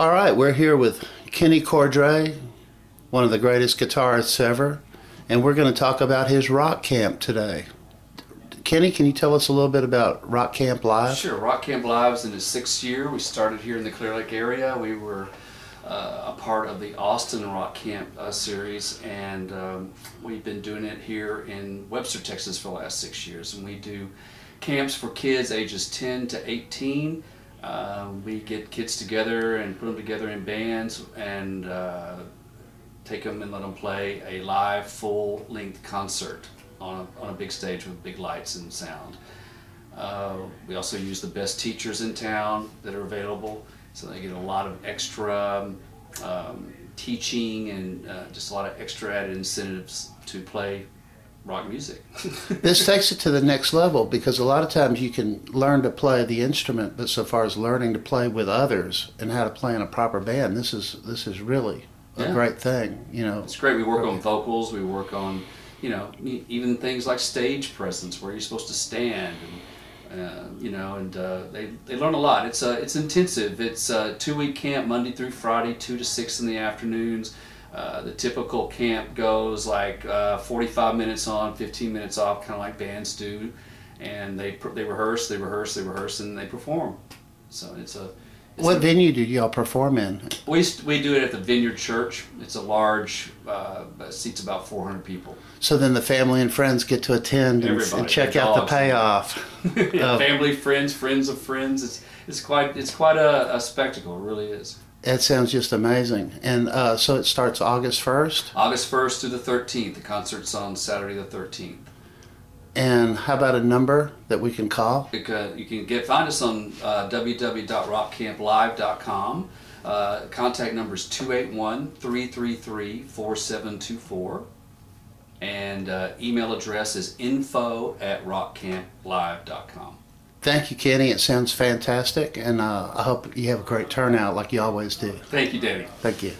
All right, we're here with Kenny Cordray, one of the greatest guitarists ever, and we're going to talk about his rock camp today. Kenny, can you tell us a little bit about Rock Camp Live? Sure. Rock Camp Live is in its sixth year. We started here in the Clear Lake area. We were uh, a part of the Austin Rock Camp uh, series, and um, we've been doing it here in Webster, Texas for the last six years. And we do camps for kids ages 10 to 18. Uh, we get kids together and put them together in bands and uh, take them and let them play a live full length concert on a, on a big stage with big lights and sound. Uh, we also use the best teachers in town that are available, so they get a lot of extra um, teaching and uh, just a lot of extra added incentives to play rock music. this takes it to the next level because a lot of times you can learn to play the instrument, but so far as learning to play with others and how to play in a proper band, this is this is really a yeah. great thing. You know, it's great. We work on vocals. We work on you know even things like stage presence, where you're supposed to stand. And, uh, you know, and uh, they, they learn a lot. It's uh, it's intensive. It's a two week camp, Monday through Friday, two to six in the afternoons. Uh, the typical camp goes like uh, 45 minutes on, 15 minutes off, kind of like bands do, and they they rehearse, they rehearse, they rehearse, and they perform. So it's a it's what a, venue do y'all perform in? We we do it at the Vineyard Church. It's a large, uh, seats about 400 people. So then the family and friends get to attend and, and check out the payoff. yeah, family, friends, friends of friends. It's it's quite it's quite a, a spectacle. It really is. That sounds just amazing. And uh, so it starts August 1st? August 1st through the 13th. The concert's on Saturday the 13th. And how about a number that we can call? You can, you can get find us on uh, www.rockcamplive.com. Uh, contact number is 281 333 4724. And uh, email address is info at rockcamplive.com. Thank you, Kenny. It sounds fantastic, and uh, I hope you have a great turnout like you always do. Thank you, Danny. Thank you.